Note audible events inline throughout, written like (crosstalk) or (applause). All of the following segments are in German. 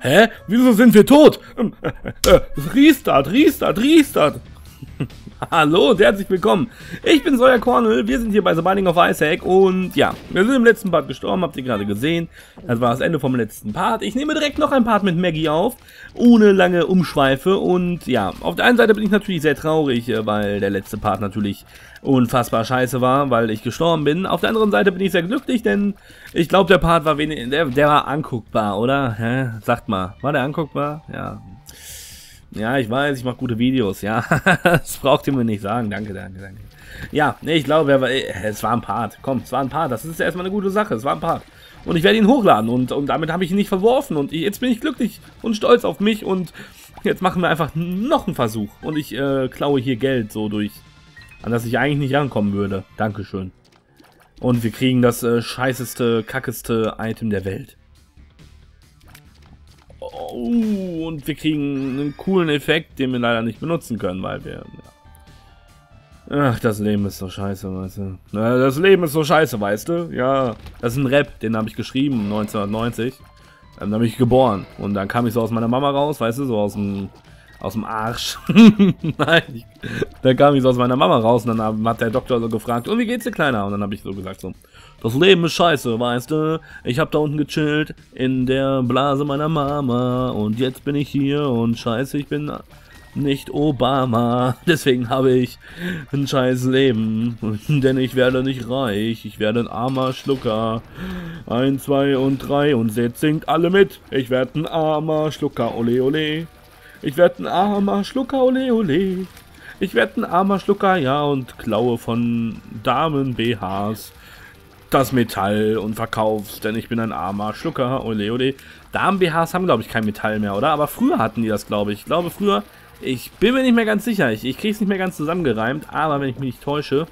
Hä? Wieso sind wir tot? Ähm, äh, äh, Restart, Restart. (laughs) Hallo und herzlich willkommen. Ich bin Sawyer Cornell, wir sind hier bei The Binding of Isaac und ja, wir sind im letzten Part gestorben, habt ihr gerade gesehen. Das war das Ende vom letzten Part. Ich nehme direkt noch ein Part mit Maggie auf, ohne lange Umschweife und ja, auf der einen Seite bin ich natürlich sehr traurig, äh, weil der letzte Part natürlich unfassbar scheiße war, weil ich gestorben bin. Auf der anderen Seite bin ich sehr glücklich, denn ich glaube, der Part war wenig, der, der war anguckbar, oder? Hä? Sagt mal, war der anguckbar? Ja, ja, ich weiß, ich mache gute Videos, ja. (laughs) das braucht ihr mir nicht sagen. Danke, danke, danke. Ja, nee, ich glaube, es war ein Part. Komm, es war ein Part. Das ist erstmal eine gute Sache. Es war ein Part. Und ich werde ihn hochladen und, und damit habe ich ihn nicht verworfen. Und jetzt bin ich glücklich und stolz auf mich und jetzt machen wir einfach noch einen Versuch. Und ich äh, klaue hier Geld so durch, an das ich eigentlich nicht rankommen würde. Dankeschön. Und wir kriegen das äh, scheißeste, kackeste Item der Welt. Oh, und wir kriegen einen coolen Effekt, den wir leider nicht benutzen können, weil wir... Ja. Ach, das Leben ist so scheiße, weißt du. Das Leben ist so scheiße, weißt du. Ja, das ist ein Rap, den habe ich geschrieben 1990. Dann habe ich geboren. Und dann kam ich so aus meiner Mama raus, weißt du, so aus dem aus dem Arsch. (laughs) Nein, ich, dann kam ich so aus meiner Mama raus und dann hat der Doktor so gefragt, und wie geht's dir, Kleiner? Und dann habe ich so gesagt so, das Leben ist scheiße, weißt du? Ich habe da unten gechillt in der Blase meiner Mama und jetzt bin ich hier und scheiße, ich bin nicht Obama. (laughs) Deswegen habe ich ein scheiß Leben. (laughs) Denn ich werde nicht reich. Ich werde ein armer Schlucker. Eins, zwei und drei und jetzt singt alle mit. Ich werde ein armer Schlucker. Ole, ole. Ich werde ein armer Schlucker, ole ole. Ich werde ein armer Schlucker, ja, und klaue von Damen BHs das Metall und verkauf's, denn ich bin ein armer Schlucker, ole ole. Damen BHs haben, glaube ich, kein Metall mehr, oder? Aber früher hatten die das, glaube ich. Ich glaube, früher, ich bin mir nicht mehr ganz sicher, ich, ich es nicht mehr ganz zusammengereimt, aber wenn ich mich nicht täusche,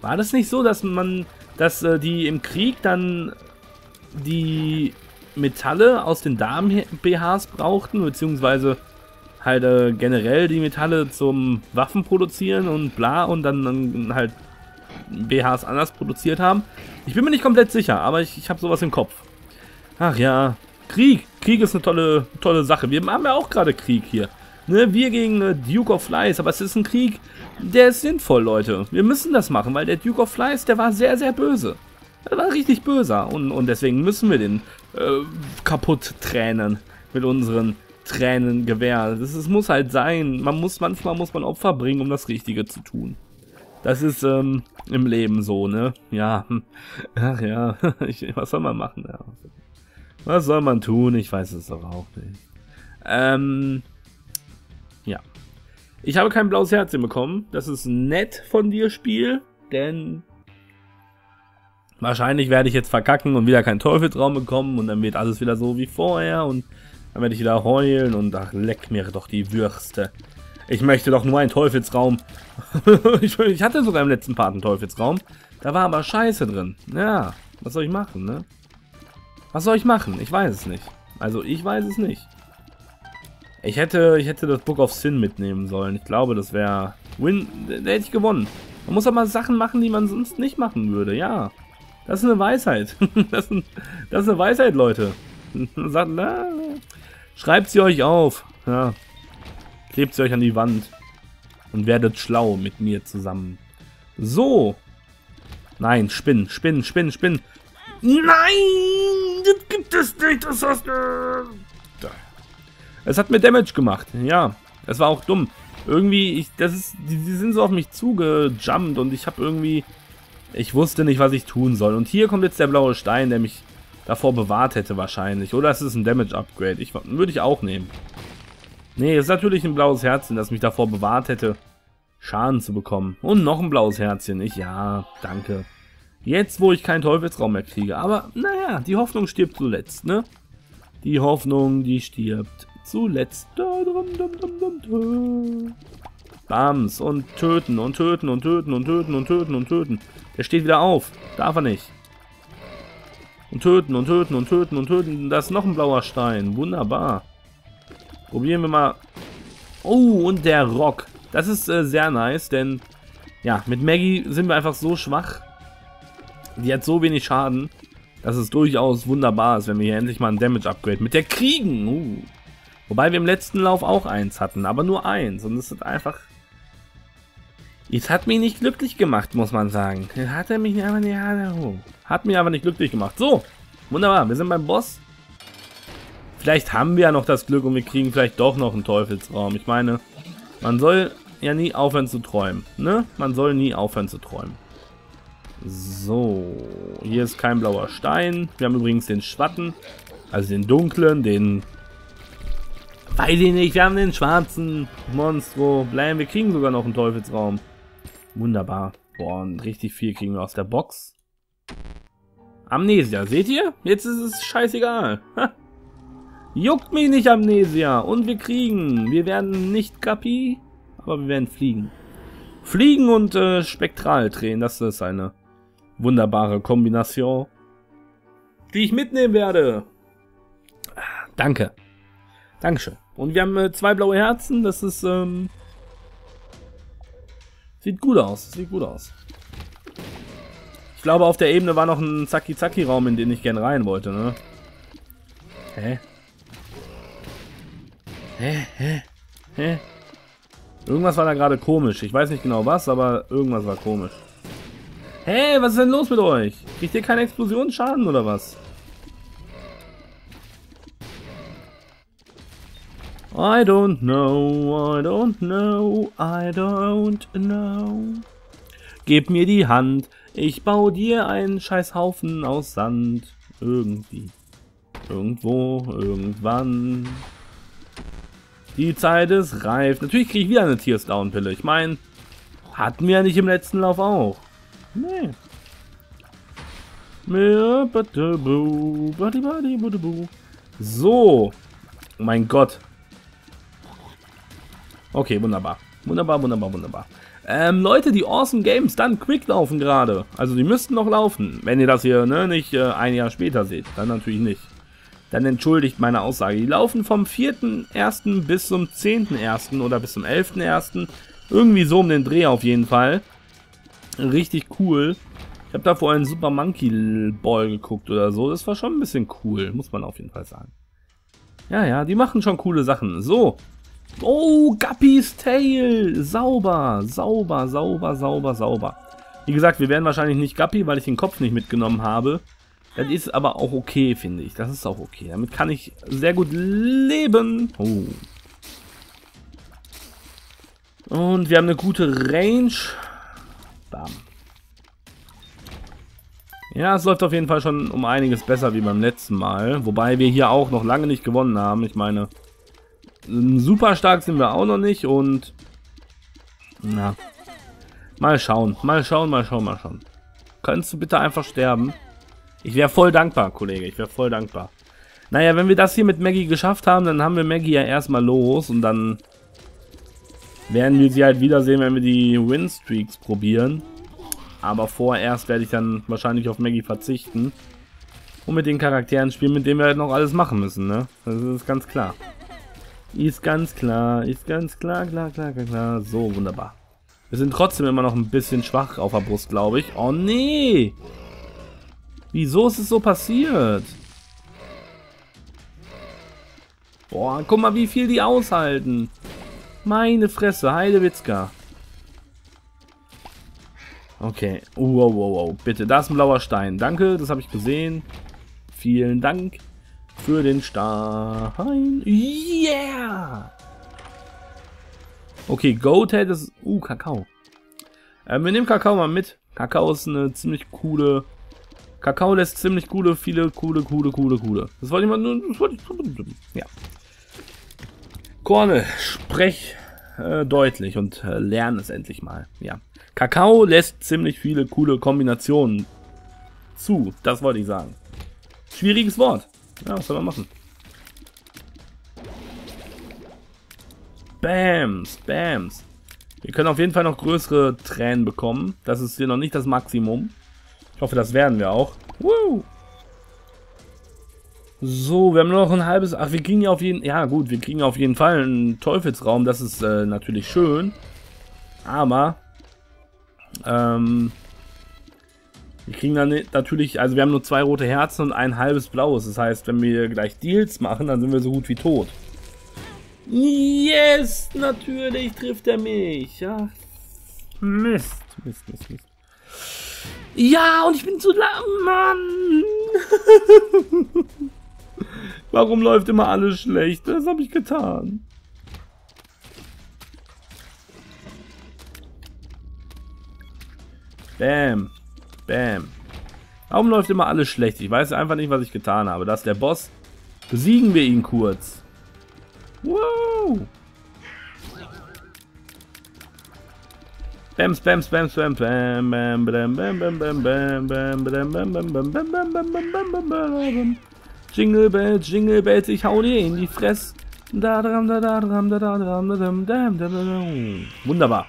war das nicht so, dass man, dass äh, die im Krieg dann die Metalle aus den Damen-BHs brauchten, beziehungsweise halt äh, generell die Metalle zum Waffen produzieren und bla und dann, dann halt BHs anders produziert haben. Ich bin mir nicht komplett sicher, aber ich, ich habe sowas im Kopf. Ach ja, Krieg. Krieg ist eine tolle, tolle Sache. Wir haben ja auch gerade Krieg hier. Ne, wir gegen äh, Duke of Flies, aber es ist ein Krieg, der ist sinnvoll, Leute. Wir müssen das machen, weil der Duke of Flies, der war sehr, sehr böse. Er war richtig böser und, und deswegen müssen wir den äh, kaputt tränen mit unseren Tränengewehr. Das, das muss halt sein. Man muss, manchmal muss man Opfer bringen, um das Richtige zu tun. Das ist ähm, im Leben so, ne? Ja. Ach ja. (laughs) Ich, was soll man machen? Ja. Was soll man tun? Ich weiß es doch auch nicht. Ähm. Ja. Ich habe kein blaues Herzchen bekommen. Das ist nett von dir, Spiel. Denn wahrscheinlich werde ich jetzt verkacken und wieder keinen Teufelsraum bekommen und dann wird alles wieder so wie vorher und dann werde ich wieder heulen und ach, leck mir doch die Würste. Ich möchte doch nur einen Teufelsraum. (laughs) ich, hatte sogar im letzten Part einen Teufelsraum. Da war aber Scheiße drin. Ja, was soll ich machen, ne? Was soll ich machen? Ich weiß es nicht. Also, ich weiß es nicht. Ich hätte, ich hätte das Book of Sin mitnehmen sollen. Ich glaube, das wäre... Win... Da hätte ich gewonnen. Man muss aber Sachen machen, die man sonst nicht machen würde. Ja. Das ist eine Weisheit. (laughs) das, ist, das ist eine Weisheit, Leute. (laughs) Sagt, na, Schreibt sie euch auf. Ja. Klebt sie euch an die Wand. Und werdet schlau mit mir zusammen. So. Nein, Spinn, Spinn, Spinn, Spinn. Nein! Das gibt es nicht. Das hast du. Es hat mir Damage gemacht. Ja. Es war auch dumm. Irgendwie, ich, das ist, die, die sind so auf mich zugejumpt und ich habe irgendwie, ich wusste nicht, was ich tun soll. Und hier kommt jetzt der blaue Stein, der mich davor bewahrt hätte wahrscheinlich. Oder es ist ein Damage-Upgrade. Ich, würde ich auch nehmen. Nee, ist natürlich ein blaues Herzchen, das mich davor bewahrt hätte, Schaden zu bekommen. Und noch ein blaues Herzchen. Ich, ja, danke. Jetzt, wo ich keinen Teufelsraum mehr kriege. Aber, naja, die Hoffnung stirbt zuletzt, ne? Die Hoffnung, die stirbt zuletzt. Bams und töten und töten und töten und töten und töten und töten. Der steht wieder auf. Darf er nicht. Und töten und töten und töten und töten. Da ist noch ein blauer Stein. Wunderbar. Probieren wir mal. Oh, und der Rock. Das ist äh, sehr nice, denn ja, mit Maggie sind wir einfach so schwach. Die hat so wenig Schaden. dass es durchaus wunderbar ist, wenn wir hier endlich mal ein Damage-Upgrade mit der kriegen. Uh. Wobei wir im letzten Lauf auch eins hatten, aber nur eins. Und es ist einfach... Es hat mich nicht glücklich gemacht, muss man sagen. Hat er mich aber nicht... Hat mich aber nicht glücklich gemacht. So, wunderbar. Wir sind beim Boss. Vielleicht haben wir ja noch das Glück und wir kriegen vielleicht doch noch einen Teufelsraum. Ich meine, man soll ja nie aufhören zu träumen. Ne? Man soll nie aufhören zu träumen. So, hier ist kein blauer Stein. Wir haben übrigens den Schwatten, also den dunklen, den... Weiß ich nicht, wir haben den schwarzen Monstro. Bleiben, wir kriegen sogar noch einen Teufelsraum. Wunderbar. Boah, und richtig viel kriegen wir aus der Box. Amnesia, seht ihr? Jetzt ist es scheißegal. Juckt mich nicht, Amnesia. Und wir kriegen. Wir werden nicht Kapi, aber wir werden fliegen. Fliegen und äh, Spektral drehen, das ist eine wunderbare Kombination, die ich mitnehmen werde. Danke. Dankeschön. Und wir haben äh, zwei blaue Herzen, das ist, ähm, sieht gut aus, sieht gut aus. Ich glaube, auf der Ebene war noch ein Zaki-Zaki-Raum, in den ich gerne rein wollte, ne? Hä? Hä? Hä? Hä? Irgendwas war da gerade komisch. Ich weiß nicht genau was, aber irgendwas war komisch. Hey, was ist denn los mit euch? Kriegt ihr keinen Explosionsschaden oder was? I don't know, I don't know, I don't know. Gib mir die Hand, ich baue dir einen Scheißhaufen aus Sand. Irgendwie. Irgendwo, irgendwann. Die Zeit ist reif. Natürlich kriege ich wieder eine Tier's-Down-Pille. Ich meine, hatten wir ja nicht im letzten Lauf auch. Nee. So. Mein Gott. Okay, wunderbar. Wunderbar, wunderbar, wunderbar. Ähm, Leute, die Awesome Games dann quick laufen gerade. Also die müssten noch laufen. Wenn ihr das hier ne, nicht äh, ein Jahr später seht, dann natürlich nicht. Dann entschuldigt meine Aussage. Die laufen vom 4.1. bis zum 10.1. oder bis zum 11.1. Irgendwie so um den Dreh auf jeden Fall richtig cool. Ich habe da vorhin Super Monkey Ball geguckt oder so. Das war schon ein bisschen cool, muss man auf jeden Fall sagen. Ja, ja, die machen schon coole Sachen. So. Oh, Guppy's Tail. Sauber, sauber, sauber, sauber, sauber. Wie gesagt, wir werden wahrscheinlich nicht Guppy, weil ich den Kopf nicht mitgenommen habe. Das ist aber auch okay, finde ich. Das ist auch okay. Damit kann ich sehr gut leben. Oh. Und wir haben eine gute Range. Bam. Ja, es läuft auf jeden Fall schon um einiges besser wie beim letzten Mal. Wobei wir hier auch noch lange nicht gewonnen haben. Ich meine, super stark sind wir auch noch nicht und... Na, mal schauen, mal schauen, mal schauen, mal schauen. Könntest du bitte einfach sterben? Ich wäre voll dankbar, Kollege, ich wäre voll dankbar. Naja, wenn wir das hier mit Maggie geschafft haben, dann haben wir Maggie ja erstmal los und dann werden wir sie halt wiedersehen, wenn wir die Win-Streaks probieren. Aber vorerst werde ich dann wahrscheinlich auf Maggie verzichten. Und mit den Charakteren spielen, mit denen wir halt noch alles machen müssen, ne? Das ist ganz klar. Ist ganz klar, ist ganz klar, klar, klar, klar, klar. So, wunderbar. Wir sind trotzdem immer noch ein bisschen schwach auf der Brust, glaube ich. Oh, nee! Wieso ist es so passiert? Boah, guck mal, wie viel die aushalten. Meine Fresse, Heidewitzka. Okay. Wow, wow, wow. Bitte, da ist ein blauer Stein. Danke, das habe ich gesehen. Vielen Dank für den Stein. Yeah! Okay, Goathead ist... Uh, Kakao. Ähm, wir nehmen Kakao mal mit. Kakao ist eine ziemlich coole... Kakao lässt ziemlich coole, viele coole, coole, coole, coole. Das wollte ich mal nur... Das wollte ich... Ja. Korne, sprech äh, deutlich und äh, lern es endlich mal. Ja. Kakao lässt ziemlich viele coole Kombinationen zu. Das wollte ich sagen. Schwieriges Wort. Ja, was soll man machen? Bams, Bams. Wir können auf jeden Fall noch größere Tränen bekommen. Das ist hier noch nicht das Maximum. Ich hoffe, das werden wir auch. Woo! So, wir haben nur noch ein halbes... Ach, wir kriegen ja auf jeden... Ja gut, wir kriegen auf jeden Fall einen Teufelsraum. Das ist äh, natürlich schön. Aber... Ähm... Wir kriegen dann natürlich, also wir haben nur zwei rote Herzen und ein halbes blaues. Das heißt, wenn wir gleich Deals machen, dann sind wir so gut wie tot. Yes, natürlich trifft er mich. Ja. Mist, Mist, Mist, Mist. Ja, und ich bin zu lang, Mann. (laughs) Warum läuft immer alles schlecht? Das habe ich getan. Bam. Bam. Warum läuft immer alles schlecht? Ich weiß einfach nicht, was ich getan habe. Das ist der Boss. Besiegen wir ihn kurz. Wow. Bam, spam, spam, spam, bam, bam, bam, bam, bam, bam, bam, bam, bam, bam, bam, bam, bam, bam, bam, bam, bam, bam. Jingle Bells, Jingle Bells, ich hau dir in die Fress. Da, da, da, da, da, da, da, da, da, da, da, da. Wunderbar.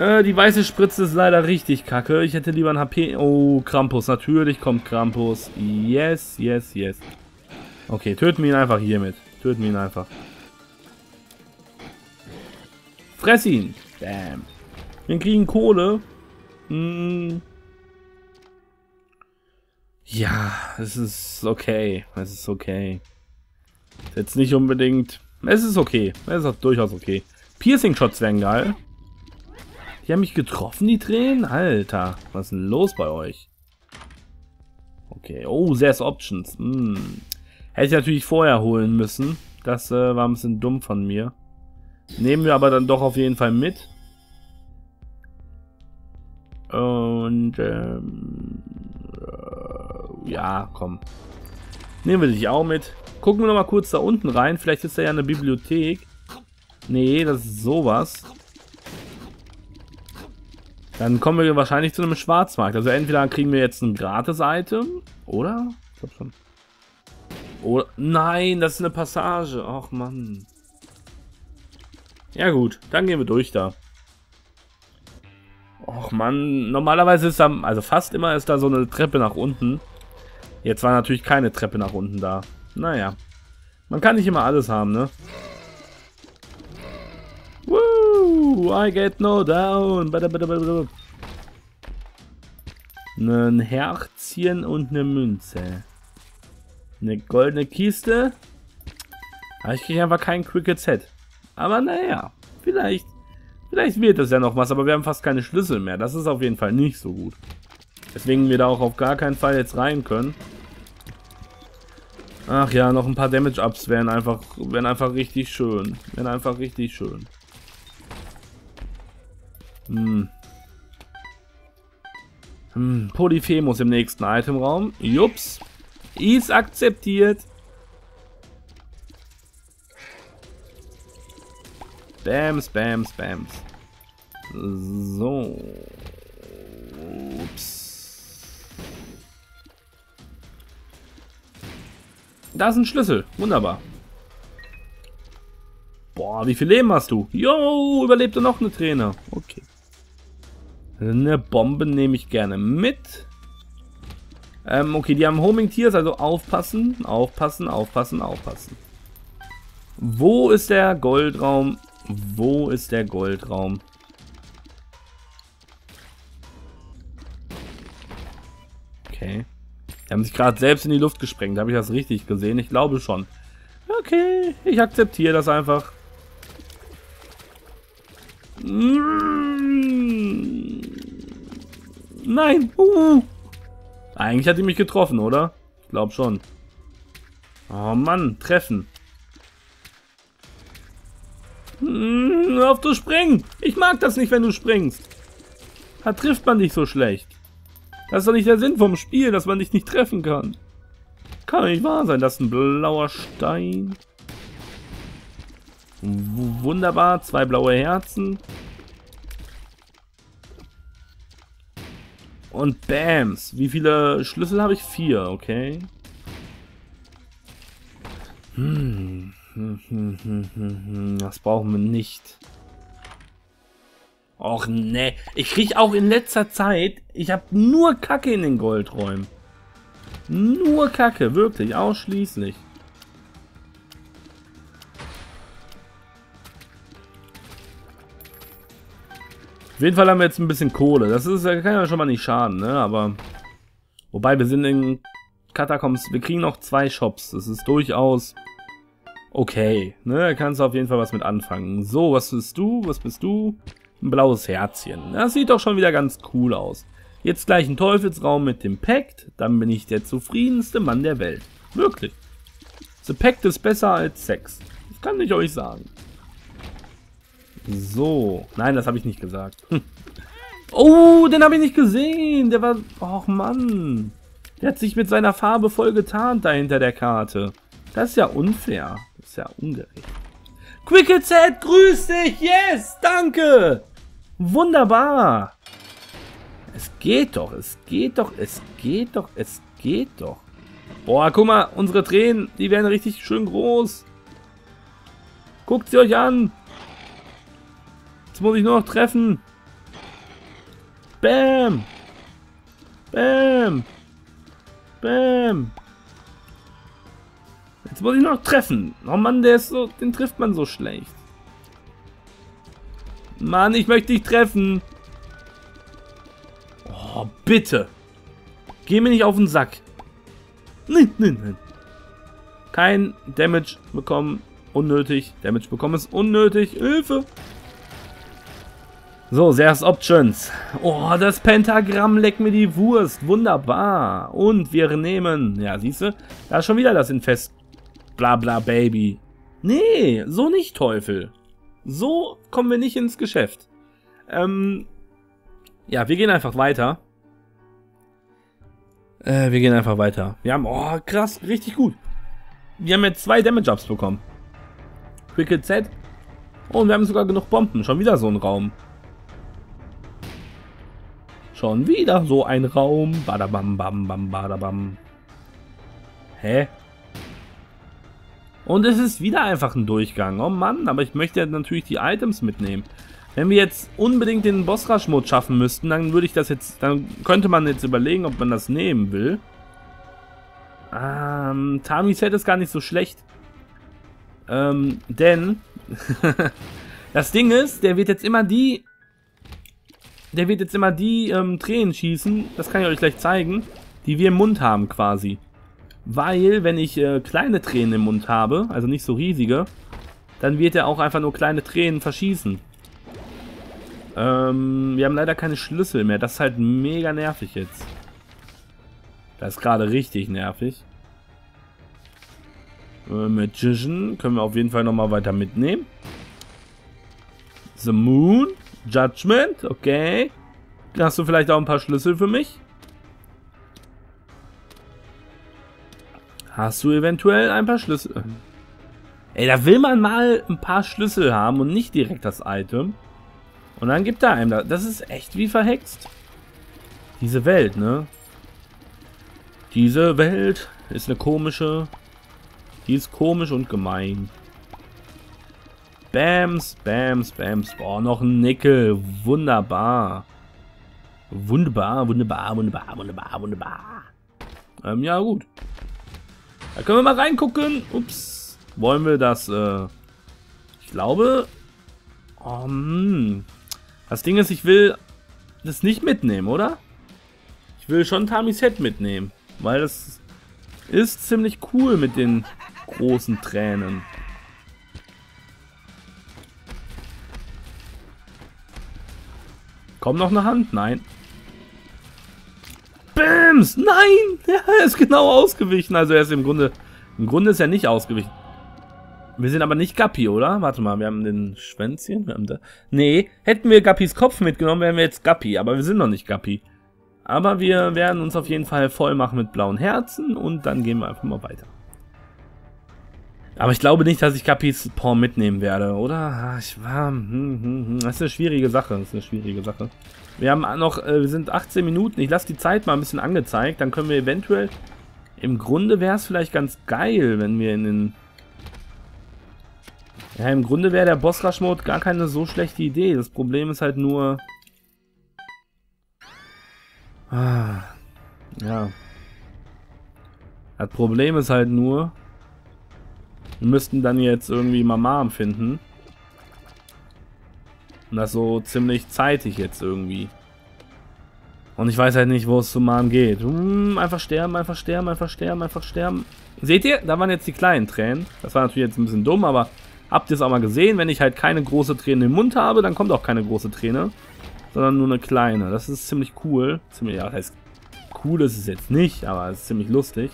Äh, die weiße Spritze ist leider richtig kacke. Ich hätte lieber ein HP. Oh, Krampus. Natürlich kommt Krampus. Yes, yes, yes. Okay, töten wir ihn einfach hiermit. Töten wir ihn einfach. Fress ihn. Bam. Wir kriegen Kohle. Hm. Ja, es ist okay. Es ist okay. Jetzt nicht unbedingt... Es ist okay. Es ist durchaus okay. Piercing-Shots wären geil. Die haben mich getroffen, die Tränen? Alter, was ist denn los bei euch? Okay, oh, there's Options. Hm. Hätte ich natürlich vorher holen müssen. Das äh, war ein bisschen dumm von mir. Nehmen wir aber dann doch auf jeden Fall mit. Und, ähm, äh, ja, komm. Nehmen wir dich auch mit. Gucken wir noch mal kurz da unten rein. Vielleicht ist da ja eine Bibliothek. Nee, das ist sowas. Dann kommen wir wahrscheinlich zu einem Schwarzmarkt. Also entweder kriegen wir jetzt ein Gratis-Item, oder? Ich glaube schon. Oder, nein, das ist eine Passage. Ach, Mann. Ja gut, dann gehen wir durch da. Och Mann, normalerweise ist da, also fast immer ist da so eine Treppe nach unten. Jetzt war natürlich keine Treppe nach unten da. Naja. Man kann nicht immer alles haben, ne? I get no down. Ein Herzchen und eine Münze. Eine goldene Kiste. Aber ich kriege einfach kein Cricket Set. Aber naja, vielleicht, vielleicht wird das ja noch was, aber wir haben fast keine Schlüssel mehr. Das ist auf jeden Fall nicht so gut. Deswegen wir da auch auf gar keinen Fall jetzt rein können. Ach ja, noch ein paar Damage-Ups wären einfach, wären einfach richtig schön. Wären einfach richtig schön. Hm. Hm, Polyphemus im nächsten Itemraum. Jups. Ist akzeptiert. Bams, bams, bams. So. Ups. Da ist ein Schlüssel. Wunderbar. Boah, wie viel Leben hast du? Jo, überlebte noch eine Träne. Okay. Eine Bombe nehme ich gerne mit. Ähm, okay, die haben Homing Tiers, also aufpassen, aufpassen, aufpassen, aufpassen. Wo ist der Goldraum? Wo ist der Goldraum? Okay. Die haben sich gerade selbst in die Luft gesprengt. Habe ich das richtig gesehen? Ich glaube schon. Okay, ich akzeptiere das einfach. Mm. Nein. Uh. Eigentlich hat die mich getroffen, oder? Ich glaube schon. Oh Mann, treffen. Hm, hör auf zu springen. Ich mag das nicht, wenn du springst. Da trifft man dich so schlecht. Das ist doch nicht der Sinn vom Spiel, dass man dich nicht treffen kann. Kann nicht wahr sein. Das ist ein blauer Stein. W wunderbar. Zwei blaue Herzen. Und Bams. Wie viele Schlüssel habe ich? Vier, okay. Hm. Das brauchen wir nicht. Och ne. Ich krieg auch in letzter Zeit, ich habe nur Kacke in den Goldräumen. Nur Kacke, wirklich, ausschließlich. Auf jeden Fall haben wir jetzt ein bisschen Kohle. Das ist, kann ja schon mal nicht schaden, ne? Aber. Wobei, wir sind in Katakombs. Wir kriegen noch zwei Shops. Das ist durchaus okay. Ne? Da kannst du auf jeden Fall was mit anfangen. So, was bist du? Was bist du? Ein blaues Herzchen. Das sieht doch schon wieder ganz cool aus. Jetzt gleich ein Teufelsraum mit dem Pact. Dann bin ich der zufriedenste Mann der Welt. Wirklich. The Pact ist besser als Sex. Das kann ich euch sagen. So. Nein, das habe ich nicht gesagt. Hm. Oh, den habe ich nicht gesehen. Der war... Och, Mann. Der hat sich mit seiner Farbe voll getarnt da hinter der Karte. Das ist ja unfair. Das ist ja ungerecht. Quicket Z, grüß dich. Yes, danke. Wunderbar. Es geht doch, es geht doch, es geht doch, es geht doch. Boah, guck mal, unsere Tränen, die werden richtig schön groß. Guckt sie euch an. Jetzt muss ich nur noch treffen. Bam. Bam. Bam. Jetzt muss ich noch treffen. Oh Mann, der ist so, den trifft man so schlecht. Mann, ich möchte dich treffen. Oh, bitte. Geh mir nicht auf den Sack. Nein, nein, nein. Kein Damage bekommen. Unnötig. Damage bekommen ist unnötig. Hilfe. So, There's Options. Oh, das Pentagramm leckt mir die Wurst. Wunderbar. Und wir nehmen... Ja, siehst du? Da ist schon wieder das Infest. Bla bla Baby. Nee, so nicht, Teufel. So kommen wir nicht ins Geschäft. Ähm, ja, wir gehen einfach weiter. Äh, wir gehen einfach weiter. Wir haben, oh, krass, richtig gut. Wir haben jetzt zwei Damage-Ups bekommen. Cricket Z. Oh, und wir haben sogar genug Bomben. Schon wieder so ein Raum. Schon wieder so ein Raum. Badabam, bam, bam, badabam. Hä? Und es ist wieder einfach ein Durchgang. Oh Mann, aber ich möchte natürlich die Items mitnehmen. Wenn wir jetzt unbedingt den Boss-Rush-Mode schaffen müssten, dann würde ich das jetzt, dann könnte man jetzt überlegen, ob man das nehmen will. Ähm, Tami Set ist gar nicht so schlecht. Ähm, denn (laughs) das Ding ist, der wird jetzt immer die, der wird jetzt immer die ähm, Tränen schießen, das kann ich euch gleich zeigen, die wir im Mund haben quasi. Weil, wenn ich äh, kleine Tränen im Mund habe, also nicht so riesige, dann wird er auch einfach nur kleine Tränen verschießen. Ähm, wir haben leider keine Schlüssel mehr. Das ist halt mega nervig jetzt. Das ist gerade richtig nervig. Äh, Magician können wir auf jeden Fall nochmal weiter mitnehmen. The Moon. Judgment. Okay. Hast du vielleicht auch ein paar Schlüssel für mich? Hast du eventuell ein paar Schlüssel? Ey, da will man mal ein paar Schlüssel haben und nicht direkt das Item. Und dann gibt er einem das. Das ist echt wie verhext. Diese Welt, ne? Diese Welt ist eine komische. Die ist komisch und gemein. Bams, Bams, Bams. Boah, noch ein Nickel. Wunderbar. Wunderbar, wunderbar, wunderbar, wunderbar, wunderbar. Ähm, ja, gut. Da können wir mal reingucken. Ups. Wollen wir das, äh... Ich glaube... Oh, hm. Das Ding ist, ich will das nicht mitnehmen, oder? Ich will schon Tamis Head mitnehmen. Weil das ist ziemlich cool mit den großen Tränen. Kommt noch eine Hand? Nein. Bams! Nein! (laughs) Er ist genau ausgewichen. Also er ist im Grunde... Im Grunde ist er nicht ausgewichen. Wir sind aber nicht Gappi, oder? Warte mal, wir haben den Schwänzchen. Wir haben da. Nee, hätten wir Gappis Kopf mitgenommen, wären wir jetzt Gappi. Aber wir sind noch nicht Gappi. Aber wir werden uns auf jeden Fall voll machen mit blauen Herzen und dann gehen wir einfach mal weiter. Aber ich glaube nicht, dass ich Gappis Paw mitnehmen werde, oder? Ah, ich war. Hm, hm, hm. Das ist eine schwierige Sache. Das ist eine schwierige Sache. Wir haben noch. Äh, wir sind 18 Minuten. Ich lasse die Zeit mal ein bisschen angezeigt. Dann können wir eventuell. Im Grunde wäre es vielleicht ganz geil, wenn wir in den ja, im Grunde wäre der Boss Rush Mode gar keine so schlechte Idee. Das Problem ist halt nur... Ah, ja. Das Problem ist halt nur... Wir müssten dann jetzt irgendwie Mama finden. Und das so ziemlich zeitig jetzt irgendwie. Und ich weiß halt nicht, wo es zum Mahn geht. Hm, einfach sterben, einfach sterben, einfach sterben, einfach sterben. Seht ihr? Da waren jetzt die kleinen Tränen. Das war natürlich jetzt ein bisschen dumm, aber habt ihr es auch mal gesehen? Wenn ich halt keine große Träne im Mund habe, dann kommt auch keine große Träne. Sondern nur eine kleine. Das ist ziemlich cool. Ziemlich, ja, das heißt, cool ist es jetzt nicht, aber es ist ziemlich lustig.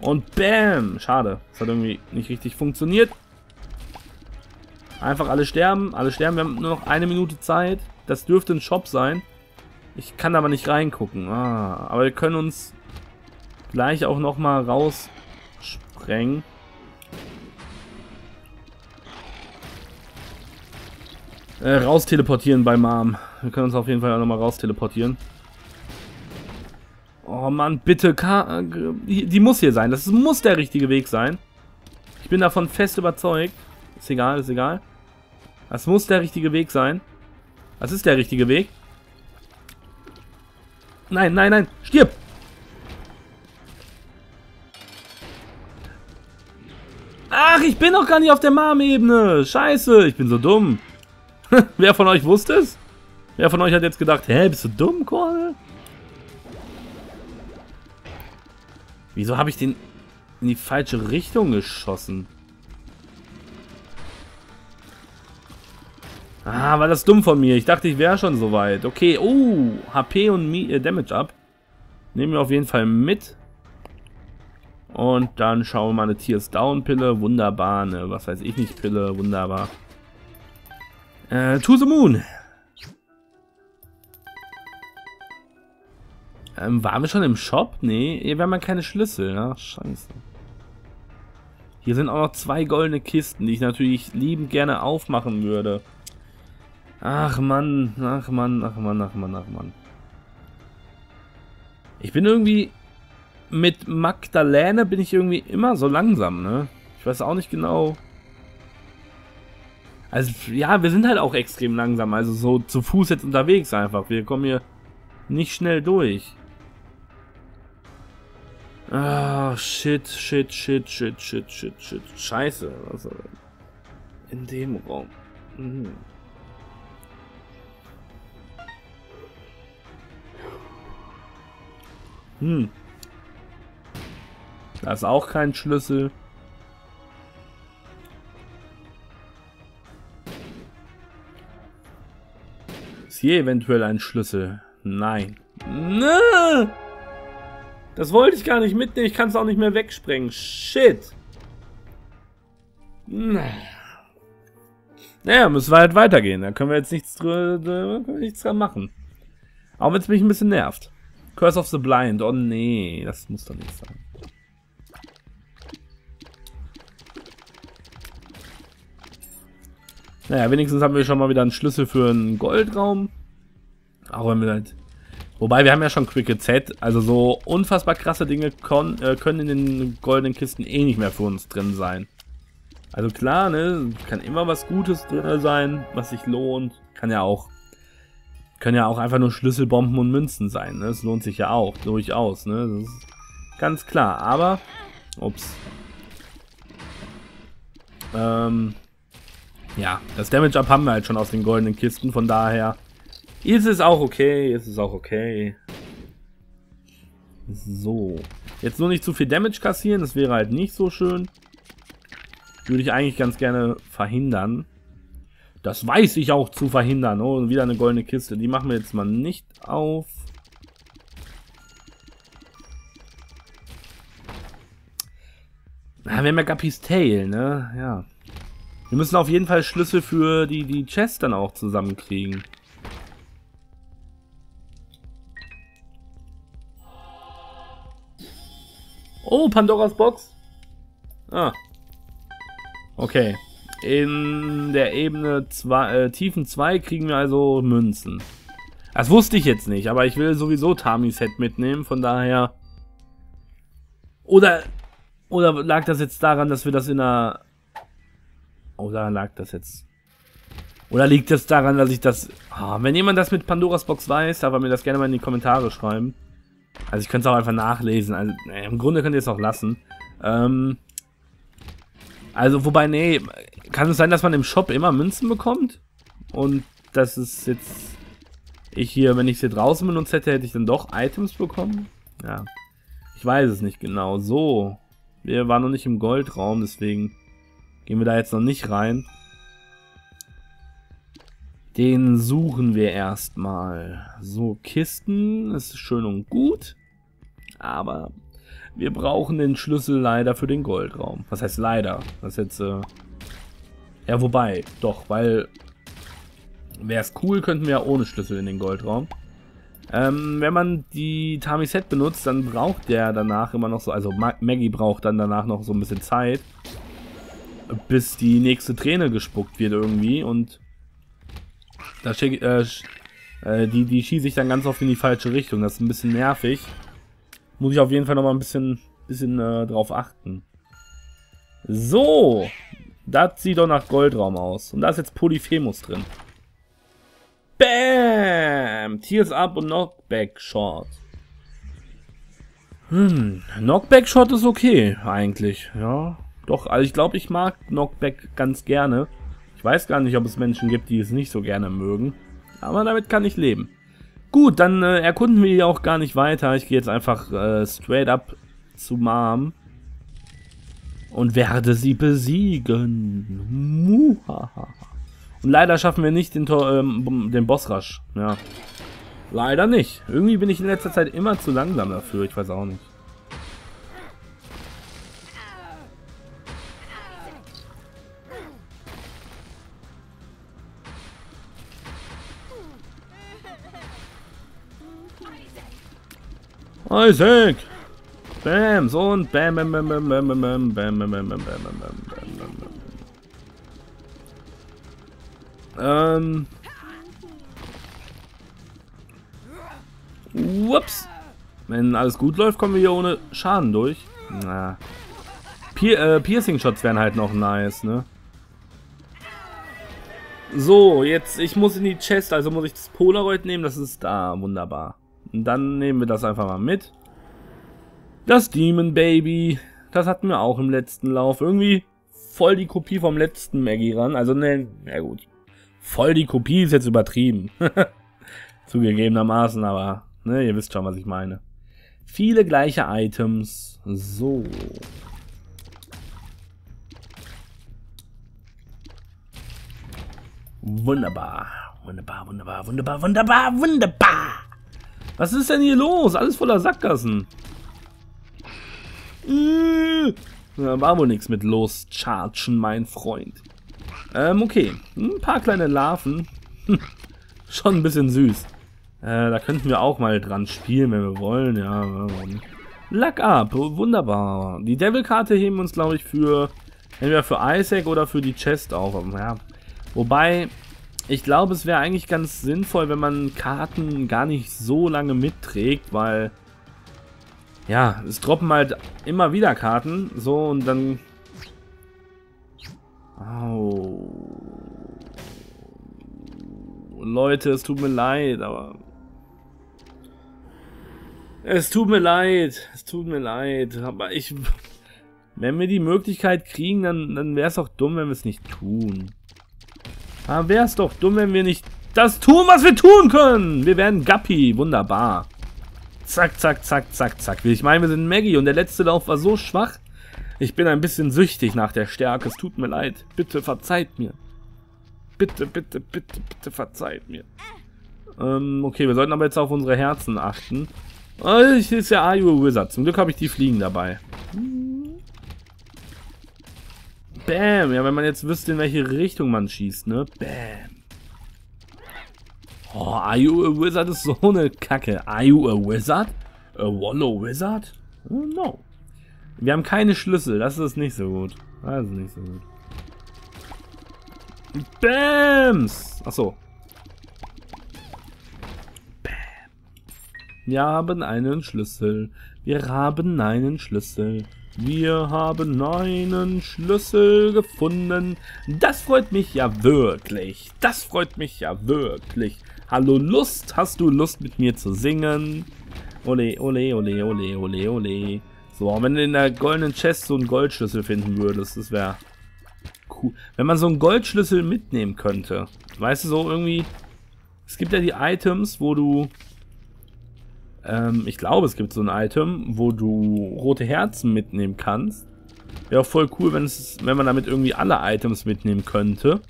Und bam! Schade. Das hat irgendwie nicht richtig funktioniert. Einfach alle sterben. Alle sterben. Wir haben nur noch eine Minute Zeit. Das dürfte ein Shop sein. Ich kann aber nicht reingucken. Ah, aber wir können uns gleich auch noch mal raussprengen. Äh, raus teleportieren bei Mom. Wir können uns auf jeden Fall auch noch mal raus teleportieren. Oh Mann, bitte, die, die muss hier sein. Das muss der richtige Weg sein. Ich bin davon fest überzeugt. Ist egal, ist egal. Das muss der richtige Weg sein. Das ist der richtige Weg. Nein, nein, nein. Stirb! Ach, ich bin doch gar nicht auf der Marm-Ebene. Scheiße, ich bin so dumm. (laughs) Wer von euch wusste es? Wer von euch hat jetzt gedacht, hä, bist du dumm, Korn? Wieso habe ich den in die falsche Richtung geschossen? Ah, war das dumm von mir. Ich dachte, ich wäre schon soweit. Okay, oh, HP und äh, Damage ab. Nehmen wir auf jeden Fall mit. Und dann schauen wir mal eine Tears Down Pille. Wunderbar, eine, was weiß ich nicht, Pille. Wunderbar. Äh, to the Moon. Ähm, waren wir schon im Shop? Nee, wir haben ja keine Schlüssel. Ach, scheiße. Hier sind auch noch zwei goldene Kisten, die ich natürlich liebend gerne aufmachen würde. Ach Mann, ach Mann, ach Mann, ach Mann, ach Mann. Ich bin irgendwie mit Magdalene bin ich irgendwie immer so langsam, ne? Ich weiß auch nicht genau. Also ja, wir sind halt auch extrem langsam, also so zu Fuß jetzt unterwegs einfach. Wir kommen hier nicht schnell durch. Ah, shit, shit, shit, shit, shit, shit, shit. Scheiße. Also, in dem Raum. Mhm. Hm. Da ist auch kein Schlüssel. Ist hier eventuell ein Schlüssel? Nein. Nö! Das wollte ich gar nicht mitnehmen. Ich kann es auch nicht mehr wegsprengen. Shit. Naja, müssen wir halt weitergehen. Da können wir jetzt nichts, dr nichts dran machen. Auch wenn es mich ein bisschen nervt. Curse of the Blind. Oh nee, das muss doch nicht sein. Naja, wenigstens haben wir schon mal wieder einen Schlüssel für einen Goldraum. Auch wenn wir halt... Wobei, wir haben ja schon Quick Z, also so unfassbar krasse Dinge äh, können in den goldenen Kisten eh nicht mehr für uns drin sein. Also klar, ne, kann immer was Gutes drin sein, was sich lohnt. Kann ja auch können ja auch einfach nur Schlüsselbomben und Münzen sein. Ne? Das lohnt sich ja auch, durchaus. Ne? Das ist ganz klar. Aber, ups. Ähm, ja, das Damage-Up haben wir halt schon aus den goldenen Kisten. Von daher ist es auch okay. Ist es auch okay. So. Jetzt nur nicht zu viel Damage kassieren. Das wäre halt nicht so schön. Würde ich eigentlich ganz gerne verhindern. Das weiß ich auch zu verhindern. Oh, wieder eine goldene Kiste. Die machen wir jetzt mal nicht auf. Na, wir haben ja Guppy's Tail, ne? Ja. Wir müssen auf jeden Fall Schlüssel für die, die Chest dann auch zusammenkriegen. Oh, Pandoras Box. Ah. Okay. In der Ebene zwei, äh, Tiefen 2 kriegen wir also Münzen. Das wusste ich jetzt nicht, aber ich will sowieso Tami-Set mitnehmen, von daher... Oder, oder lag das jetzt daran, dass wir das in einer... Oder lag das jetzt... Oder liegt das daran, dass ich das... Oh, wenn jemand das mit Pandoras Box weiß, darf er mir das gerne mal in die Kommentare schreiben. Also ich könnte es auch einfach nachlesen. Also, Im Grunde könnt ihr es auch lassen. Ähm, also, wobei, nee, kann es sein, dass man im Shop immer Münzen bekommt? Und das ist jetzt... Ich hier, wenn ich sie draußen benutzt hätte, hätte ich dann doch Items bekommen? Ja. Ich weiß es nicht genau. So. Wir waren noch nicht im Goldraum, deswegen gehen wir da jetzt noch nicht rein. Den suchen wir erstmal. So, Kisten ist schön und gut. Aber wir brauchen den Schlüssel leider für den Goldraum. Was heißt leider? Das ist jetzt, äh Ja, wobei, doch, weil... Wäre es cool, könnten wir ja ohne Schlüssel in den Goldraum. Ähm, wenn man die Tamiset benutzt, dann braucht der danach immer noch so... Also Maggie braucht dann danach noch so ein bisschen Zeit. Bis die nächste Träne gespuckt wird irgendwie und... Da schick, äh, äh, die, die schieße ich dann ganz oft in die falsche Richtung. Das ist ein bisschen nervig. Muss ich auf jeden Fall noch mal ein bisschen, bisschen äh, drauf achten. So. Das sieht doch nach Goldraum aus. Und da ist jetzt Polyphemus drin. Bam! Tears up und Knockback Shot. Hm, Knockback Shot ist okay, eigentlich. Ja, doch, also ich glaube, ich mag Knockback ganz gerne. Weiß gar nicht, ob es Menschen gibt, die es nicht so gerne mögen. Aber damit kann ich leben. Gut, dann äh, erkunden wir hier auch gar nicht weiter. Ich gehe jetzt einfach äh, straight up zu Mom. Und werde sie besiegen. Muhaha. Und leider schaffen wir nicht den, ähm, den Bossrush. Ja. Leider nicht. Irgendwie bin ich in letzter Zeit immer zu langsam dafür. Ich weiß auch nicht. Isaac! Bam, so und bam, bam, bam, bam, bam, bam, bam, bam, bam, bam, bam, bam, bam, bam, Ähm. Ups. Wenn alles gut läuft, kommen wir hier ohne Schaden durch. Na. Pier äh, Piercing-Shots wären halt noch nice, ne? So, jetzt, ich muss in die Chest, also muss ich das Polaroid nehmen, das ist da, wunderbar. Dann nehmen wir das einfach mal mit. Das Demon Baby. Das hatten wir auch im letzten Lauf. Irgendwie voll die Kopie vom letzten Maggie ran. Also ne, ja gut. Voll die Kopie ist jetzt übertrieben. (laughs) Zugegebenermaßen, aber ne, ihr wisst schon, was ich meine. Viele gleiche Items. So. Wunderbar. Wunderbar, wunderbar, wunderbar, wunderbar, wunderbar. Was ist denn hier los? Alles voller Sackgassen. Äh, war wohl nichts mit loschargen, mein Freund. Ähm, okay. Ein paar kleine Larven. Schon ein bisschen süß. Äh, da könnten wir auch mal dran spielen, wenn wir wollen. Ja? Luck up. Wunderbar. Die Devil-Karte heben wir uns, glaube ich, für entweder für Isaac oder für die Chest auf. Ja. Wobei, ich glaube, es wäre eigentlich ganz sinnvoll, wenn man Karten gar nicht so lange mitträgt, weil ja, es droppen halt immer wieder Karten, so und dann Au. Leute, es tut mir leid, aber es tut mir leid, es tut mir leid, aber ich wenn wir die Möglichkeit kriegen, dann, dann wäre es auch dumm, wenn wir es nicht tun. Aber ah, wäre es doch dumm, wenn wir nicht das tun, was wir tun können. Wir werden Guppy. Wunderbar. Zack, zack, zack, zack, zack. Ich meine, wir sind Maggie und der letzte Lauf war so schwach. Ich bin ein bisschen süchtig nach der Stärke. Es tut mir leid. Bitte verzeiht mir. Bitte, bitte, bitte, bitte verzeiht mir. Ähm, okay, wir sollten aber jetzt auf unsere Herzen achten. Oh, ich ist ja Are You a Wizard. Zum Glück habe ich die Fliegen dabei. Bam. Ja, wenn man jetzt wüsste, in welche Richtung man schießt, ne? Bam. Oh, Are You a Wizard ist so eine Kacke. Are You a Wizard? A Wallow Wizard? Oh, no. Wir haben keine Schlüssel. Das ist nicht so gut. Das ist nicht so gut. Bams! Achso. Bam. Wir haben einen Schlüssel. Wir haben einen Schlüssel. Wir haben einen Schlüssel gefunden. Das freut mich ja wirklich. Das freut mich ja wirklich. Hallo Lust, hast du Lust mit mir zu singen? Ole, ole, ole, ole, ole, ole. So, wenn du in der goldenen Chest so einen Goldschlüssel finden würdest, das wäre cool. Wenn man so einen Goldschlüssel mitnehmen könnte. Weißt du, so irgendwie... Es gibt ja die Items, wo du... Ähm, ich glaube, es gibt so ein Item, wo du rote Herzen mitnehmen kannst. Wäre auch voll cool, wenn, es, wenn man damit irgendwie alle Items mitnehmen könnte.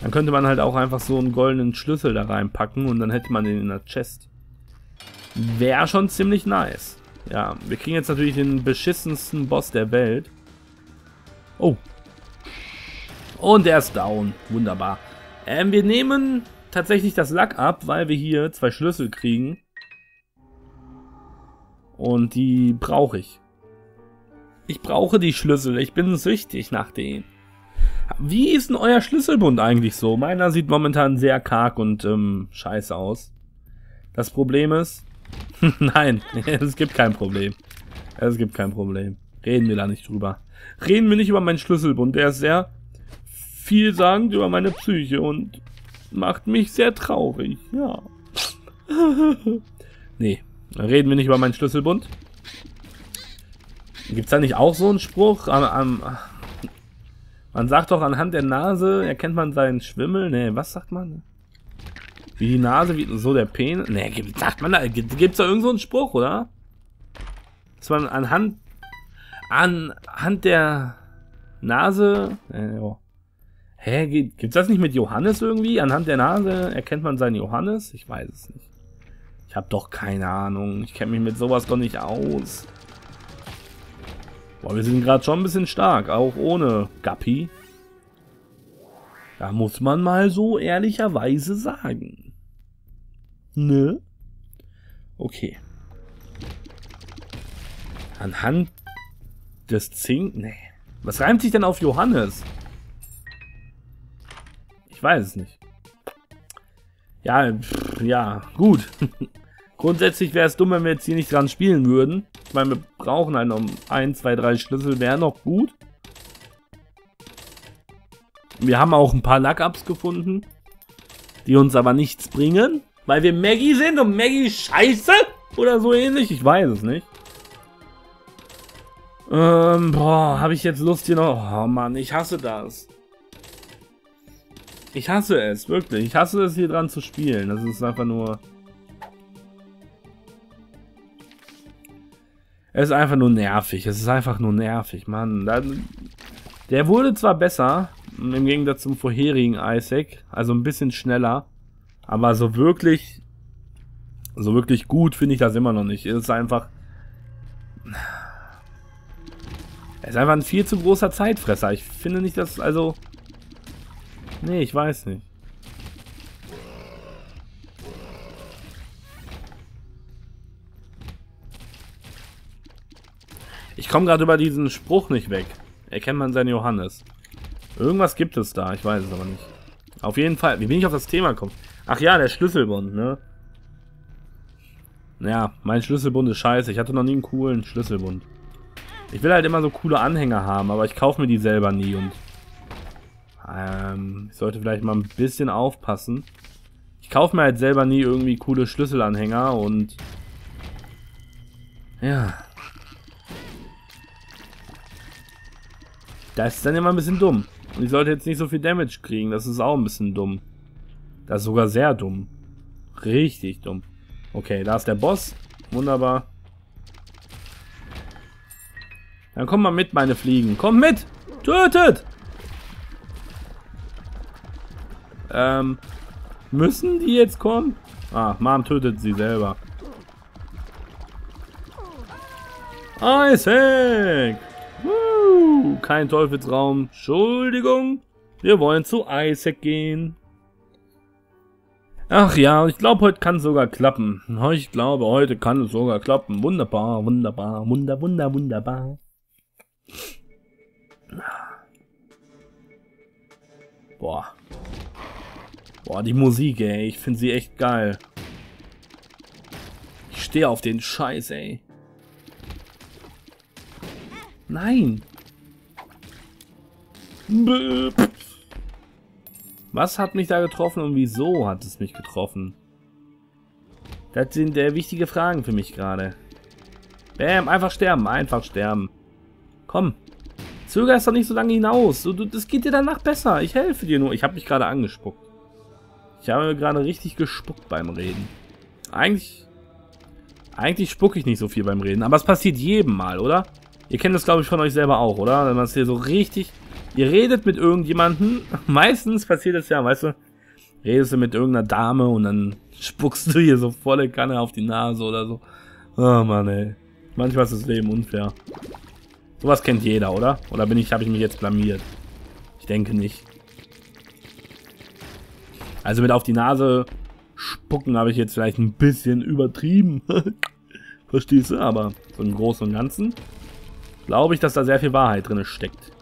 Dann könnte man halt auch einfach so einen goldenen Schlüssel da reinpacken und dann hätte man den in der Chest. Wäre schon ziemlich nice. Ja, wir kriegen jetzt natürlich den beschissensten Boss der Welt. Oh. Und er ist down. Wunderbar. Ähm, wir nehmen tatsächlich das Lack ab, weil wir hier zwei Schlüssel kriegen. Und die brauche ich. Ich brauche die Schlüssel. Ich bin süchtig nach denen. Wie ist denn euer Schlüsselbund eigentlich so? Meiner sieht momentan sehr karg und ähm, scheiße aus. Das Problem ist... (laughs) Nein, (laughs) es gibt kein Problem. Es gibt kein Problem. Reden wir da nicht drüber. Reden wir nicht über meinen Schlüsselbund. Der ist sehr vielsagend über meine Psyche und macht mich sehr traurig. Ja. (laughs) nee, reden wir nicht über meinen Schlüsselbund. Gibt's da nicht auch so einen Spruch? Am, am, man sagt doch anhand der Nase erkennt man seinen Schwimmel. Nee, was sagt man? Wie die Nase, wie so der Penis. Nee, sagt man da, gibt's da irgend so einen Spruch, oder? Dass man anhand anhand der Nase. Äh, oh. Hä, gibt's das nicht mit Johannes irgendwie? Anhand der Nase erkennt man seinen Johannes? Ich weiß es nicht. Ich habe doch keine Ahnung. Ich kenne mich mit sowas doch nicht aus. Boah, wir sind gerade schon ein bisschen stark, auch ohne Gappi. Da muss man mal so ehrlicherweise sagen. Ne? Okay. Anhand des Zink... Nee. Was reimt sich denn auf Johannes? Ich weiß es nicht. Ja, pff, ja, gut. (laughs) Grundsätzlich wäre es dumm, wenn wir jetzt hier nicht dran spielen würden. Ich meine, wir brauchen halt noch ein, zwei, drei Schlüssel, wäre noch gut. Wir haben auch ein paar Luck-Ups gefunden, die uns aber nichts bringen, weil wir Maggie sind und Maggie scheiße oder so ähnlich. Ich weiß es nicht. Ähm, boah, habe ich jetzt Lust hier noch... Oh Mann, ich hasse das. Ich hasse es, wirklich. Ich hasse es, hier dran zu spielen. Das ist einfach nur... Es ist einfach nur nervig. Es ist einfach nur nervig, Mann. Der wurde zwar besser, im Gegensatz zum vorherigen Isaac, also ein bisschen schneller, aber so wirklich, so wirklich gut finde ich das immer noch nicht. Es ist einfach, es ist einfach ein viel zu großer Zeitfresser. Ich finde nicht, dass, also, nee, ich weiß nicht. Ich komme gerade über diesen Spruch nicht weg. Erkennt man seinen Johannes. Irgendwas gibt es da, ich weiß es aber nicht. Auf jeden Fall, wie bin ich auf das Thema gekommen? Ach ja, der Schlüsselbund, ne? Ja, mein Schlüsselbund ist scheiße. Ich hatte noch nie einen coolen Schlüsselbund. Ich will halt immer so coole Anhänger haben, aber ich kaufe mir die selber nie und... Ähm, ich sollte vielleicht mal ein bisschen aufpassen. Ich kaufe mir halt selber nie irgendwie coole Schlüsselanhänger und... Ja, Das ist dann immer ein bisschen dumm. Und ich sollte jetzt nicht so viel Damage kriegen. Das ist auch ein bisschen dumm. Das ist sogar sehr dumm. Richtig dumm. Okay, da ist der Boss. Wunderbar. Dann komm mal mit, meine Fliegen. Komm mit! Tötet! Ähm, müssen die jetzt kommen? Ah, Mom tötet sie selber. Isaac! Uh, kein Teufelsraum. Entschuldigung. Wir wollen zu Isaac gehen. Ach ja, ich glaube, heute kann es sogar klappen. Ich glaube, heute kann es sogar klappen. Wunderbar, wunderbar, wunder, wunder, wunderbar. Boah. Boah, die Musik, ey. Ich finde sie echt geil. Ich stehe auf den Scheiß, ey. Nein. Was hat mich da getroffen und wieso hat es mich getroffen? Das sind äh, wichtige Fragen für mich gerade. Bam, einfach sterben, einfach sterben. Komm. Zögerst doch nicht so lange hinaus. Du, du, das geht dir danach besser. Ich helfe dir nur. Ich habe mich gerade angespuckt. Ich habe gerade richtig gespuckt beim Reden. Eigentlich... Eigentlich spucke ich nicht so viel beim Reden. Aber es passiert jedem Mal, oder? Ihr kennt das, glaube ich, von euch selber auch, oder? Wenn man es hier so richtig... Ihr redet mit irgendjemandem. (laughs) Meistens passiert es ja, weißt du? Redest du mit irgendeiner Dame und dann spuckst du hier so volle Kanne auf die Nase oder so. Oh Mann, ey. Manchmal ist das Leben unfair. Sowas kennt jeder, oder? Oder bin ich, habe ich mich jetzt blamiert? Ich denke nicht. Also mit auf die Nase spucken habe ich jetzt vielleicht ein bisschen übertrieben. (laughs) Verstehst du? Aber so im Großen und Ganzen glaube ich, dass da sehr viel Wahrheit drin steckt.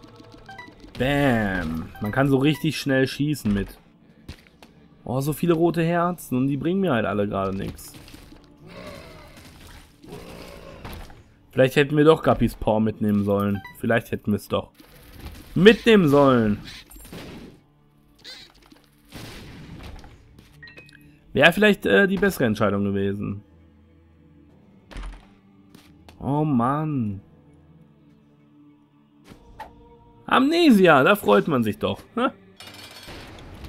Bam. Man kann so richtig schnell schießen mit. Oh, so viele rote Herzen und die bringen mir halt alle gerade nichts. Vielleicht hätten wir doch Guppys Paw mitnehmen sollen. Vielleicht hätten wir es doch mitnehmen sollen. Wäre vielleicht äh, die bessere Entscheidung gewesen. Oh Mann. Amnesia, da freut man sich doch. Ha?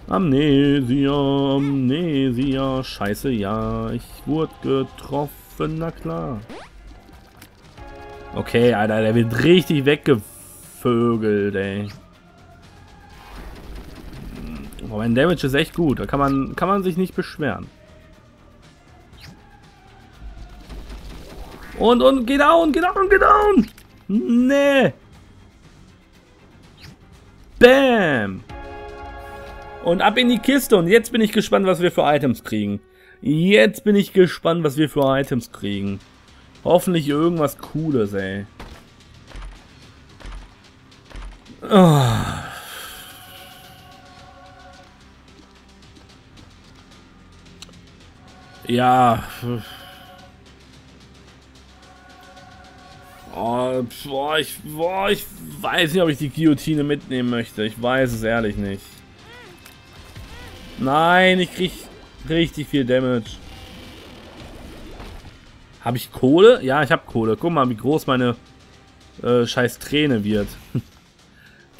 Amnesia, Amnesia. Scheiße, ja. Ich wurde getroffen, na klar. Okay, Alter, der wird richtig weggevögelt, ey. Oh, mein Damage ist echt gut. Da kann man, kann man sich nicht beschweren. Und, und, geh down, geh down, geh down! Nee! Bam! Und ab in die Kiste. Und jetzt bin ich gespannt, was wir für Items kriegen. Jetzt bin ich gespannt, was wir für Items kriegen. Hoffentlich irgendwas Cooles, ey. Oh. Ja. Oh, boah, ich, boah, ich weiß nicht, ob ich die Guillotine mitnehmen möchte. Ich weiß es ehrlich nicht. Nein, ich krieg richtig viel Damage. Habe ich Kohle? Ja, ich habe Kohle. Guck mal, wie groß meine äh, scheiß Träne wird. (laughs)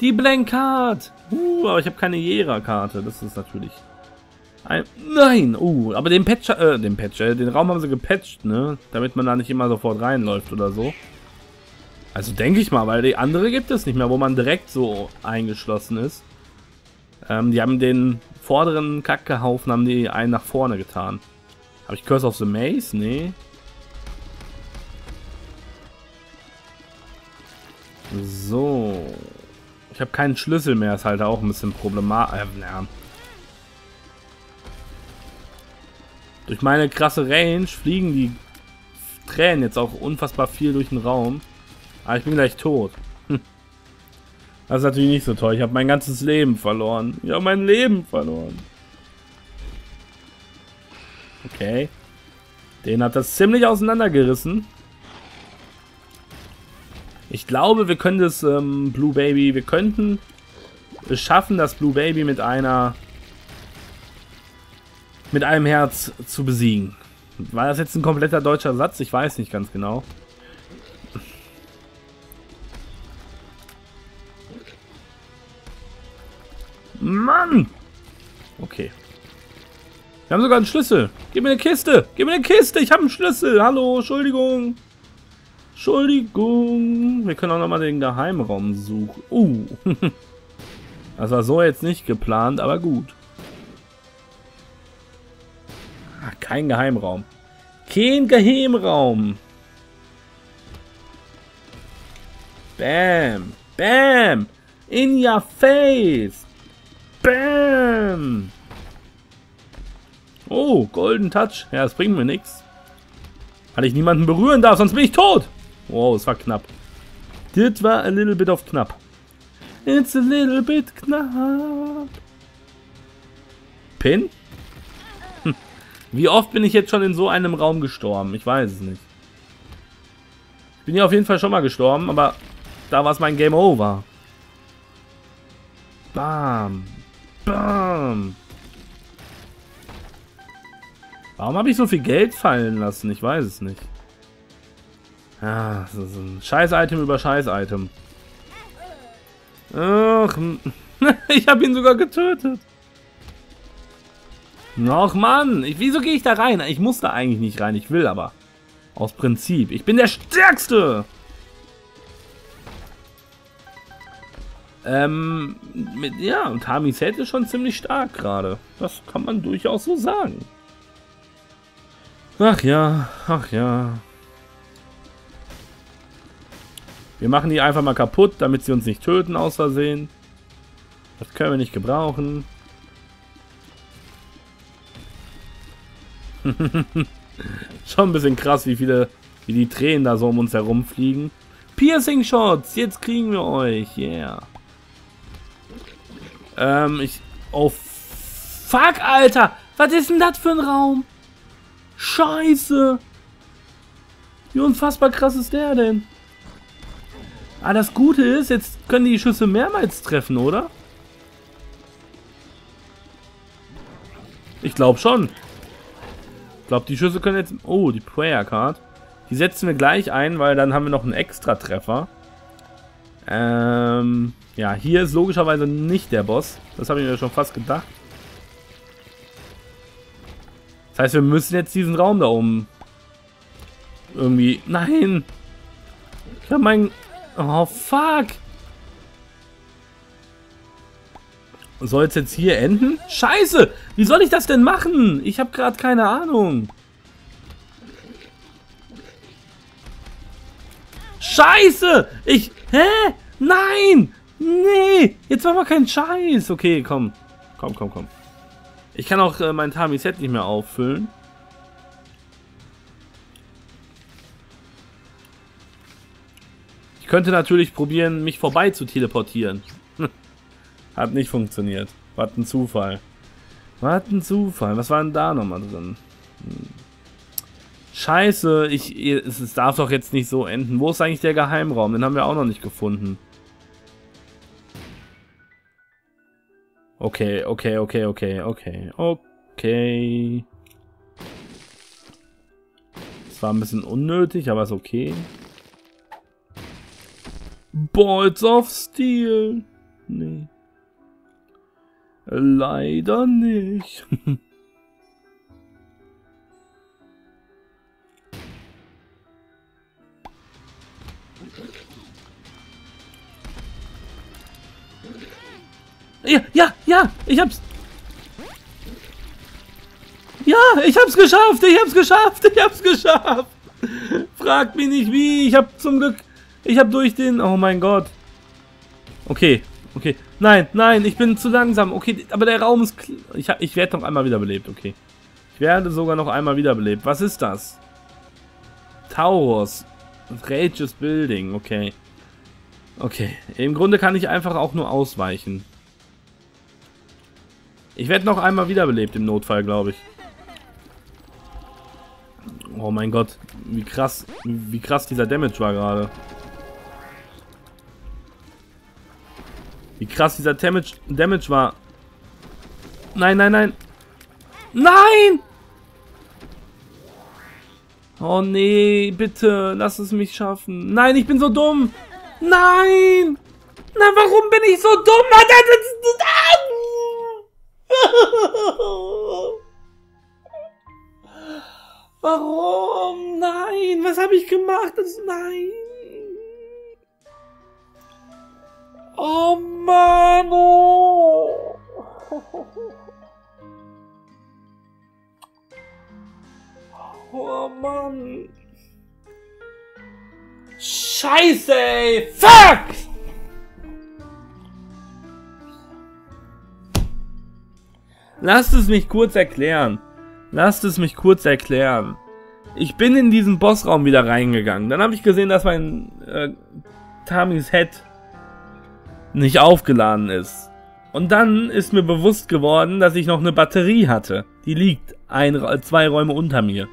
Die Blankcard! Uh, aber ich habe keine Jera-Karte. Das ist natürlich... Ein Nein! Uh, aber den Patch, äh, den Patch, äh, den Raum haben sie gepatcht, ne? Damit man da nicht immer sofort reinläuft oder so. Also denke ich mal, weil die andere gibt es nicht mehr, wo man direkt so eingeschlossen ist. Ähm, die haben den vorderen Kackehaufen, haben die einen nach vorne getan. Habe ich Curse of the Maze? Nee. So. Ich habe keinen Schlüssel mehr, ist halt auch ein bisschen problematisch. Äh, ja. Durch meine krasse Range fliegen die Tränen jetzt auch unfassbar viel durch den Raum. Aber ich bin gleich tot. Hm. Das ist natürlich nicht so toll. Ich habe mein ganzes Leben verloren. Ich habe mein Leben verloren. Okay. Den hat das ziemlich auseinandergerissen. Ich glaube, wir können das ähm, Blue Baby, wir könnten es schaffen, das Blue Baby mit einer mit einem Herz zu besiegen. War das jetzt ein kompletter deutscher Satz? Ich weiß nicht ganz genau. Mann! Okay. Wir haben sogar einen Schlüssel. Gib mir eine Kiste. Gib mir eine Kiste. Ich habe einen Schlüssel. Hallo, Entschuldigung. Entschuldigung. Wir können auch nochmal den Geheimraum suchen. Uh. (laughs) Das war so jetzt nicht geplant, aber gut. Kein Geheimraum. Kein Geheimraum. Bam. Bam. In your face. Bam. Oh, Golden Touch. Ja, das bringt mir nichts. Weil ich niemanden berühren darf, sonst bin ich tot. Wow, es war knapp. Das war a little bit of knapp. It's a little bit knapp. Pin? Wie oft bin ich jetzt schon in so einem Raum gestorben? Ich weiß es nicht. Ich bin hier auf jeden Fall schon mal gestorben, aber da war es mein Game Over. Bam. Bam. Warum habe ich so viel Geld fallen lassen? Ich weiß es nicht. Ja, das ist ein Scheiß-Item über Scheiß-Item. Ach, (laughs) ich habe ihn sogar getötet. Ach Mann, ich, wieso gehe ich da rein? Ich muss da eigentlich nicht rein, ich will aber. Aus Prinzip. Ich bin der Stärkste! Ähm, mit, ja, und Hami Set ist schon ziemlich stark gerade. Das kann man durchaus so sagen. Ach ja, ach ja. Wir machen die einfach mal kaputt, damit sie uns nicht töten aus Versehen. Das können wir nicht gebrauchen. (laughs) Schon ein bisschen krass, wie viele, wie die Tränen da so um uns herumfliegen. Piercing Shots, jetzt kriegen wir euch, yeah. Ähm, ich, oh, fuck, Alter, was ist denn das für ein Raum? Scheiße. Wie unfassbar krass ist der denn? Ah, das Gute ist, jetzt können die Schüsse mehrmals treffen, oder? Ich glaube schon. Glaube, die Schüsse können jetzt... Oh, die Prayer Card. Die setzen wir gleich ein, weil dann haben wir noch einen extra Treffer. Ähm, ja, hier ist logischerweise nicht der Boss. Das habe ich mir schon fast gedacht. Das heißt, wir müssen jetzt diesen Raum da oben irgendwie... Nein! Ich habe meinen Oh, fuck. Soll es jetzt hier enden? Scheiße! Wie soll ich das denn machen? Ich habe gerade keine Ahnung. Scheiße! Ich... Hä? Nein! Nee! Jetzt machen wir keinen Scheiß. Okay, komm. Komm, komm, komm. Ich kann auch äh, mein Tami-Set nicht mehr auffüllen. Ich könnte natürlich probieren, mich vorbei zu teleportieren. Hat nicht funktioniert. Was ein Zufall. Was ein Zufall. Was war denn da nochmal drin? Hm. Scheiße, ich, es, darf doch jetzt nicht so enden. Wo ist eigentlich der Geheimraum? Den haben wir auch noch nicht gefunden. Okay, okay, okay, okay, okay, okay. Das war ein bisschen unnötig, aber ist okay. Balls of Steel. Nee. Leider nicht. (laughs) Ja, ja, ja, ich hab's. Ja, ich hab's geschafft, ich hab's geschafft, ich hab's geschafft. Fragt mich nicht wie, ich hab zum Glück ich habe durch den... Oh mein Gott. Okay, okay. Nein, nein, ich bin zu langsam. Okay, aber der Raum ist... Ich, ich werde noch einmal wiederbelebt, okay. Ich werde sogar noch einmal wiederbelebt. Was ist das? Taurus. Rageous Building, okay. Okay, im Grunde kann ich einfach auch nur ausweichen. Ich werde noch einmal wiederbelebt im Notfall, glaube ich. Oh mein Gott, wie krass, wie krass dieser Damage war gerade. Wie krass dieser Damage, Damage war. Nein, nein, nein. Nein! Oh nee, bitte, lass es mich schaffen. Nein, ich bin so dumm. Nein! Na, warum bin ich so dumm? Warum? Nein, was habe ich gemacht? Das, nein. Oh Mann! Oh. oh Mann! Scheiße, ey! Fuck! Lasst es mich kurz erklären. Lasst es mich kurz erklären. Ich bin in diesen Bossraum wieder reingegangen. Dann habe ich gesehen, dass mein äh, Tamis Head nicht aufgeladen ist. Und dann ist mir bewusst geworden, dass ich noch eine Batterie hatte. Die liegt ein, zwei Räume unter mir.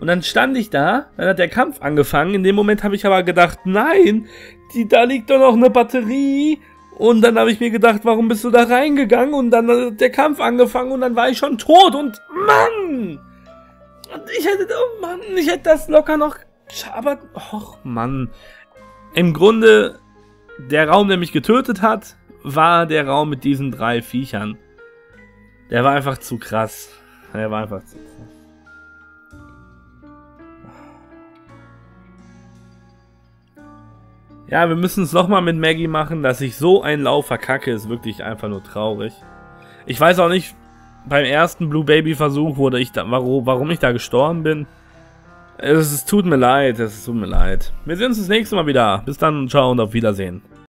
Und dann stand ich da, dann hat der Kampf angefangen. In dem Moment habe ich aber gedacht, nein, die, da liegt doch noch eine Batterie. Und dann habe ich mir gedacht, warum bist du da reingegangen? Und dann hat der Kampf angefangen und dann war ich schon tot. Und Mann! Und ich hätte, oh Mann, ich hätte das locker noch... Aber, och Mann. Im Grunde der Raum, der mich getötet hat, war der Raum mit diesen drei Viechern. Der war einfach zu krass. Der war einfach zu krass. Ja, wir müssen es nochmal mit Maggie machen, dass ich so einen Lauf verkacke, ist wirklich einfach nur traurig. Ich weiß auch nicht, beim ersten Blue Baby Versuch wurde ich da, warum, warum ich da gestorben bin. Es, es tut mir leid, es tut mir leid. Wir sehen uns das nächste Mal wieder. Bis dann, ciao und auf Wiedersehen.